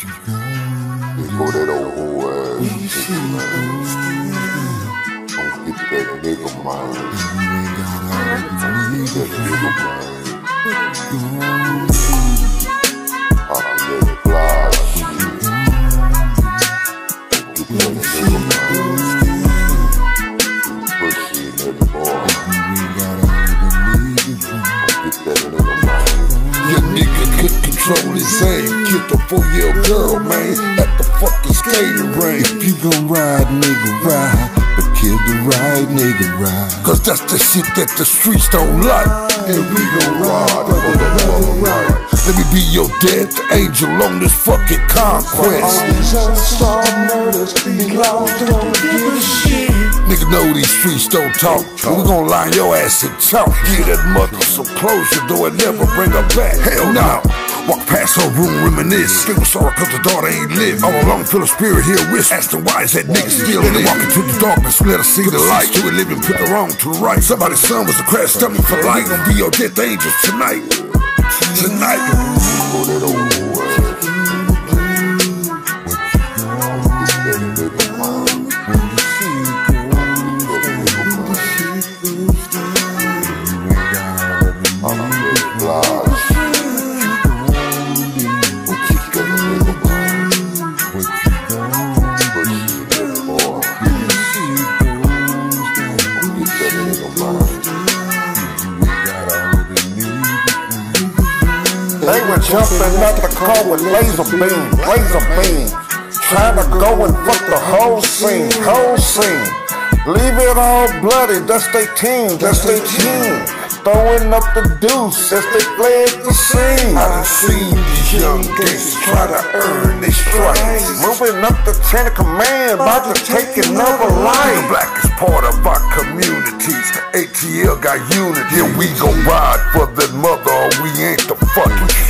Before that old whole ass nigga, man. Don't get that nigga mind. That nigga mind. Control his aim. Get the four year girl, man, at the fucking skating range. If you gon' ride, nigga, ride. But kill the ride, nigga, ride. Cause that's the shit that the streets don't like. And we gon' ride for the mother Let me be your death angel on this fucking conquest. these unsolved murders, these laws don't give a shit. Nigga know these streets don't talk. And we gon' line your ass in chalk. Give that mother some closure, though it never bring her back. Hell no. Walk past her room, reminisce. Feel sorry cause the daughter ain't live. All along, feel a spirit here, wish. Asking why is that nigga still in Walk into the darkness, let her see the light. To it living, put the wrong to the right. Somebody's son was a crash dummy for life. Gonna be your death angel tonight. Tonight. They were jumping at the car with laser beams, laser beams. Trying to go and fuck the whole scene, whole scene. Leave it all bloody, that's their team, that's their team. Throwing up the deuce as they fled the scene. I done seen these young gangsters try to earn their stripes. Moving up the chain of command, about to take another The life. black is part of our communities. ATL got unity. Yeah, we gon' ride for that mother we ain't the fucking